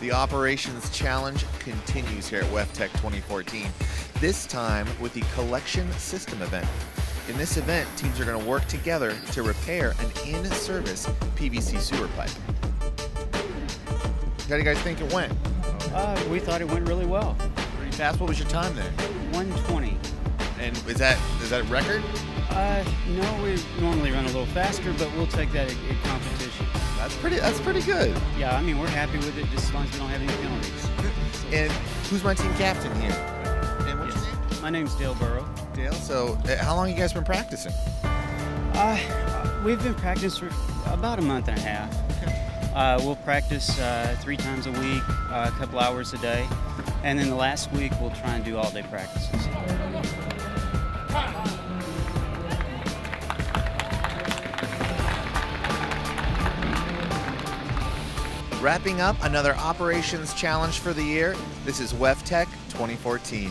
The Operations Challenge continues here at WEFTEC 2014, this time with the Collection System event. In this event, teams are going to work together to repair an in-service PVC sewer pipe. How do you guys think it went? Uh, we thought it went really well. Pretty fast. What was your time there? 120. And is that is that a record? Uh, no, we normally run a little faster, but we'll take that at, at competition. That's pretty. That's pretty good. Yeah, I mean we're happy with it just as long as we don't have any penalties. And who's my team captain here? And what's your name? My name's Dale Burrow. Dale. So, uh, how long you guys been practicing? Uh, we've been practicing for about a month and a half. Uh, we'll practice uh, three times a week, uh, a couple hours a day, and then the last week we'll try and do all day practices. Wrapping up another operations challenge for the year. This is WEFTEC 2014.